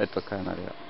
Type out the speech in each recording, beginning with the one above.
Это такая, наверное.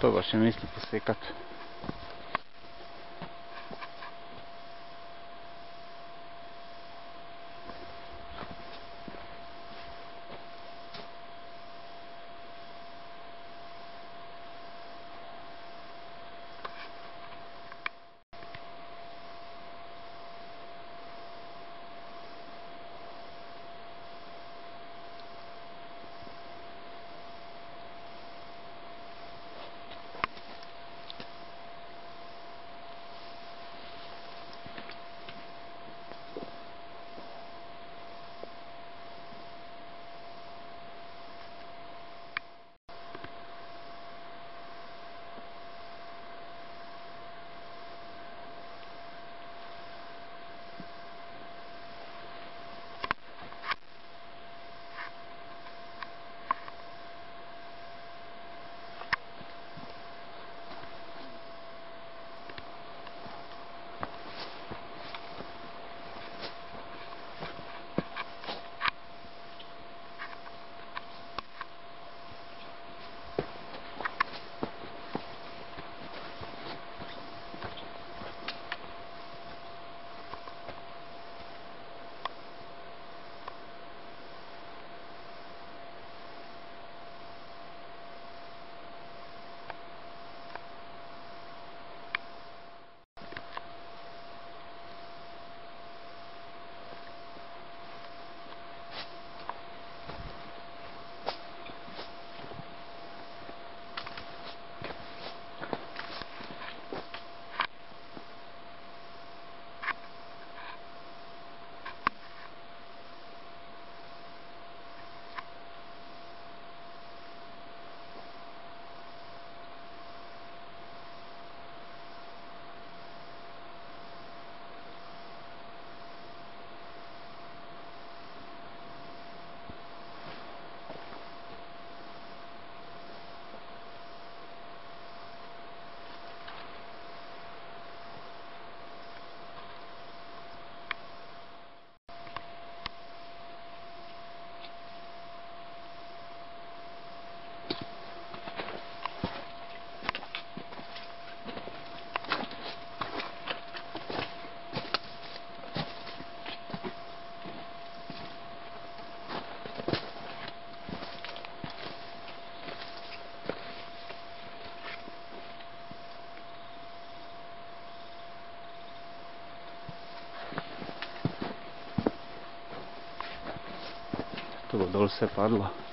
To baš je misli posjekat. Dol se padlo.